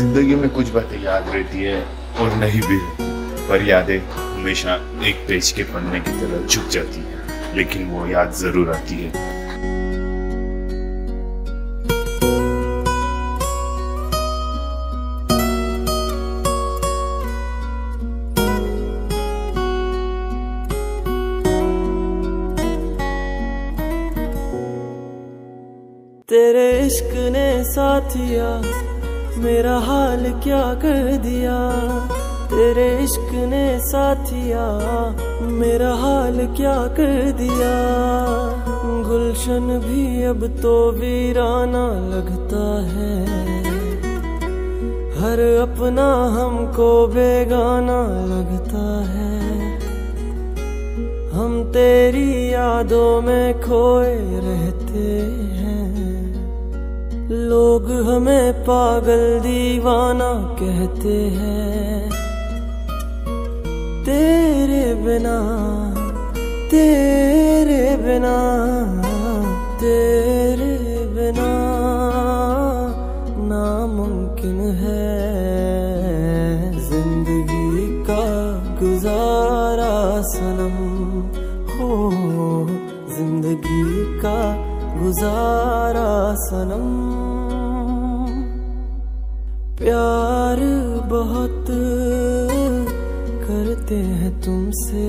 ज़िंदगी में कुछ बातें याद रहती है और नहीं भी पर यादें हमेशा एक पेज के पन्ने की तरह झुक जाती है, लेकिन वो याद ज़रूर आती है। तेरे इश्क ने साथिया मेरा हाल क्या कर दिया? तेरे इश्क ने साथिया, मेरा हाल क्या कर दिया? गुलशन भी अब तो वीराना लगता है। हर अपना हमको बेगाना लगता है। हम तेरी यादों में खोए रहते हैं लोग हमें पागल दीवाना कहते हैं। तेरे बिना तेरे बिना तेरे बिना नामुमकिन है। ज़िंदगी का गुजारा सनम हो, ज़िंदगी का गुजारा सनम। प्यार बहुत करते हैं तुमसे।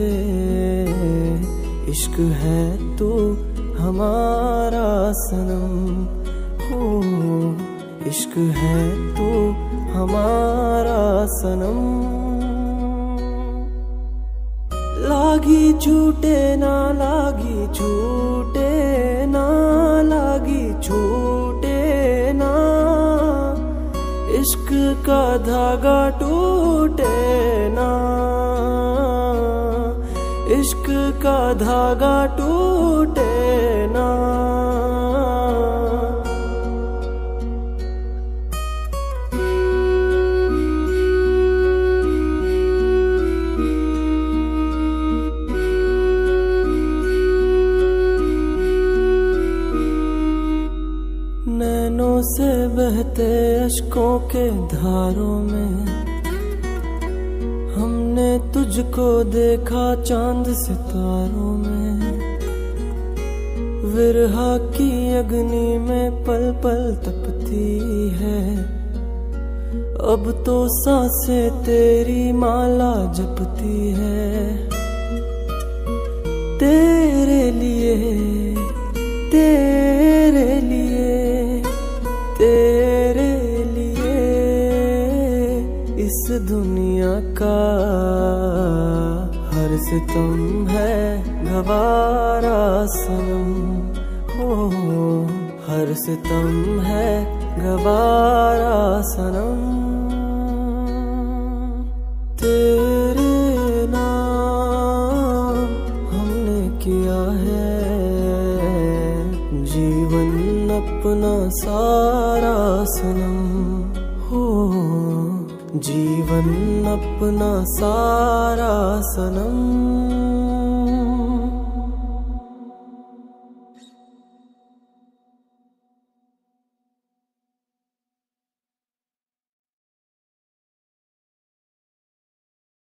इश्क है तो हमारा सनम। हो, इश्क है तो हमारा सनम। लागी झूठे ना का धागा टूटे ना। इश्क का धागा टूटे बहते अशकों के धारों में। हमने तुझको देखा चाँद सितारों में। विरहा की अग्नि में पल पल तपती है। अब तो साँसें तेरी माला जपती है। तेरे लिए, तेरे इस दुनिया का। हर सितम है गवारा सनम। हो हर सितम है गवारा सनम। तेरे नाम हमने किया है। जीवन अपना सारा सनम। हो। जीवन अपना सारा सनम।